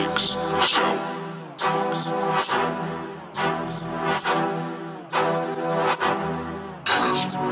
Six show. Six show. Six